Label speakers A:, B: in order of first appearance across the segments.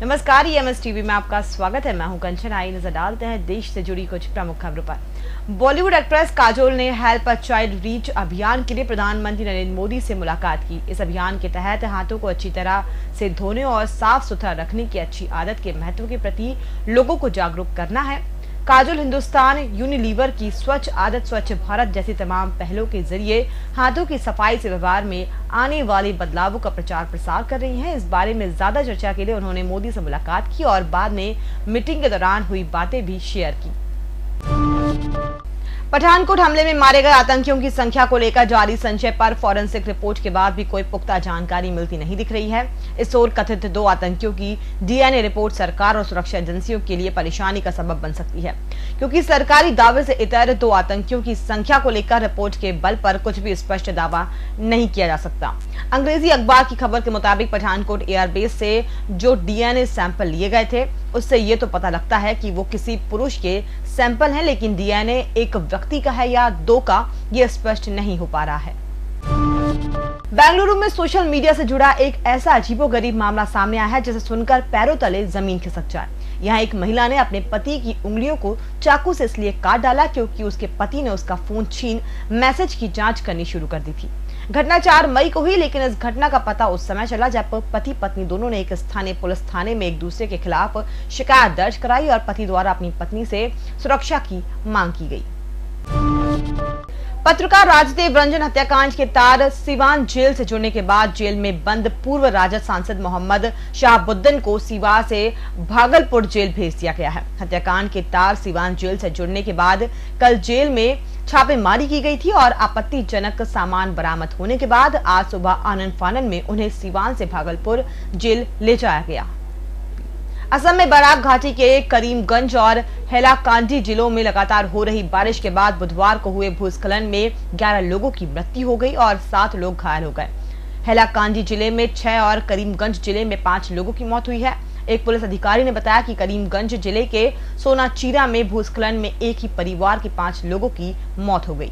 A: नमस्कार MS TV में आपका स्वागत है। मैं हूँ कंचन। आई नज़र डालते हैं देश से जुड़ी कुछ प्रमुख खबरों पर। बॉलीवुड एक्ट्रेस काजोल ने हेल्प अ चाइल्ड रीच अभियान के लिए प्रधानमंत्री नरेंद्र मोदी से मुलाकात की। इस अभियान के तहत हाथों को अच्छी तरह से धोने और साफ़ सुथरा रखने की अच्छी आदत के महत्व के प्रति लोगों को जागरूक करना है। काजोल हिंदुस्तान यूनिलीवर की स्वच्छ आदत, स्वच्छ भारत जैसी तमाम पहलों के ज़रिए हाथों की सफ़ाई से व्यवहार में आने वाले बदलावों का प्रचार प्रसार कर रही हैं। इस बारे में ज़्यादा चर्चा के लिए उन्होंने मोदी से मुलाकात की और बाद में मीटिंग के दौरान हुई बातें भी शेयर की। पठानकोट हमले में मारे गए आतंकियों की संख्या को लेकर जारी संशय पर फॉरेंसिक रिपोर्ट के बाद भी कोई पुख्ता जानकारी मिलती नहीं दिख रही है। इस ओर कथित दो आतंकियों की डीएनए रिपोर्ट सरकार और सुरक्षा एजेंसियों के लिए परेशानी का सबब बन सकती है, क्योंकि सरकारी दावे से इतर दो आतंकियों की संख्या को लेकर रिपोर्ट के बल पर कुछ भी स्पष्ट दावा नहीं किया जा सकता। अंग्रेज़ी अखबार की खबर के मुताबिक पठानकोट एयरबेस से जो डीएनए सैंपल लिए गए थे, उससे ये तो पता लगता है कि वो किसी पुरुष के सैंपल हैं, लेकिन डीएनए एक व्यक्ति का है या दो का, ये स्पष्ट नहीं हो पा रहा है। बेंगलुरु में सोशल मीडिया से जुड़ा एक ऐसा अजीबोगरीब मामला सामने आया है, जिसे सुनकर पैरों तले ज़मीन खिसक जाए। यहाँ एक महिला ने अपने पति की उंगलियों को चाकू से इसलिए काट डाला क्योंकि उसके पति ने उसका फ़ोन छीन, मैसेज की जाँच करनी शुरू कर दी थी। घटना चार मई को हुई, लेकिन इस घटना का पता उस समय चला जब पति पत्नी दोनों ने एक स्थानीय पुलिस थाने में एक दूसरे के खिलाफ शिकायत दर्ज कराई और पति द्वारा अपनी पत्नी से सुरक्षा की मांग की गई। पत्रकार राजदेव रंजन हत्याकांड के तार सिवान जेल से जुड़ने के बाद जेल में बंद पूर्व राजद सांसद मोहम्मद शाहबुद्दीन को सिवा से भागलपुर जेल भेज दिया गया है। हत्याकांड के तार सिवान जेल से जुड़ने के बाद कल जेल में छापेमारी की गई थी और आपत्तिजनक सामान बरामद होने के बाद आज सुबह आनंद फानन में उन्हें सिवान से भागलपुर जेल ले जाया गया। असम में बराक घाटी के करीमगंज और हेलाकांडी जिलों में लगातार हो रही बारिश के बाद बुधवार को हुए भूस्खलन में 11 लोगों की मृत्यु हो गई और सात लोग घायल हो गए। हेलाकांडी ज़िले में छह और करीमगंज ज़िले में पाँच लोगों की मौत हुई है। एक पुलिस अधिकारी ने बताया कि करीमगंज ज़िले के सोनाचीरा में भूस्खलन में एक ही परिवार के पाँच लोगों की मौत हो गई।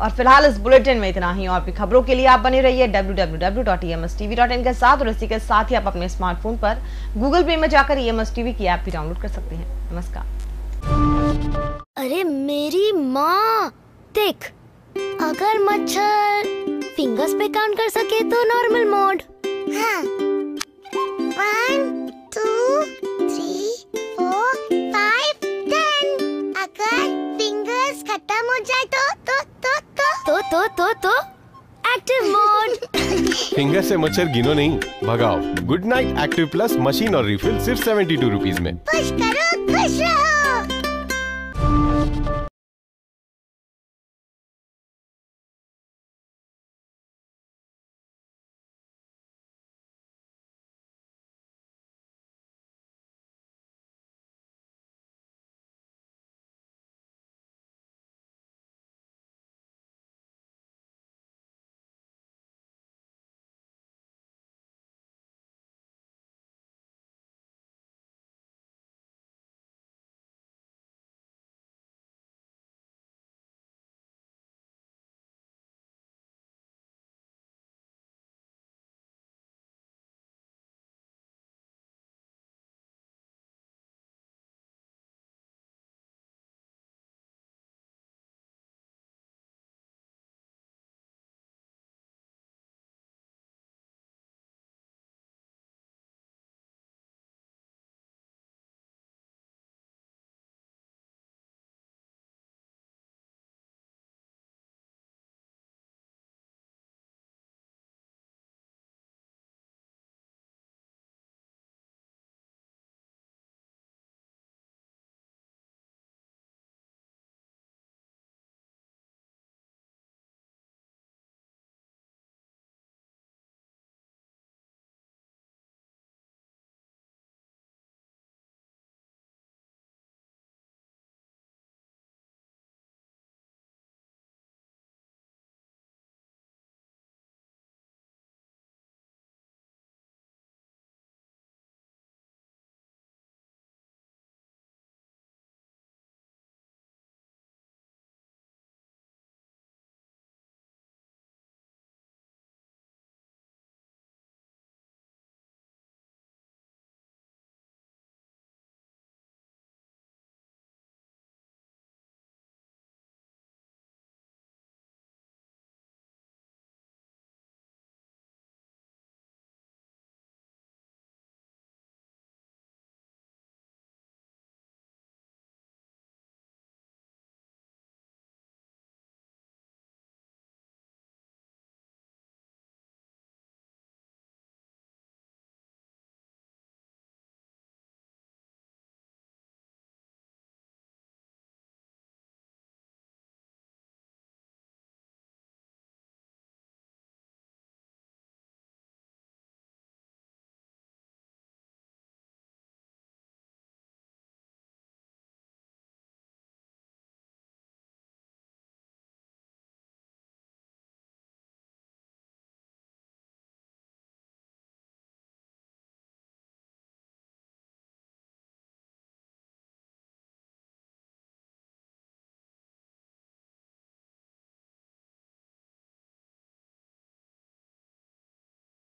A: और फ़िलहाल इस बुलेटिन में इतना ही। और भी खबरों के लिए आप बने रहिए www.emstv.in के साथ और इसी के साथ ही आप अपने स्मार्टफ़ोन पर गूगल पे में जाकर एमएस टीवी की ऐप भी डाउनलोड कर सकते हैं। नमस्कार।
B: अरे मेरी माँ, देख, अगर मच्छर फिंगर्स पे काउंट कर सके तो normal mode active mode
C: finger से मच्छर गिनो नहीं भगाओ। Good night active plus machine और रिफिल सिर्फ़ सेवेंटी टू रुपीज़ में।
D: पुश करो खुश रहो।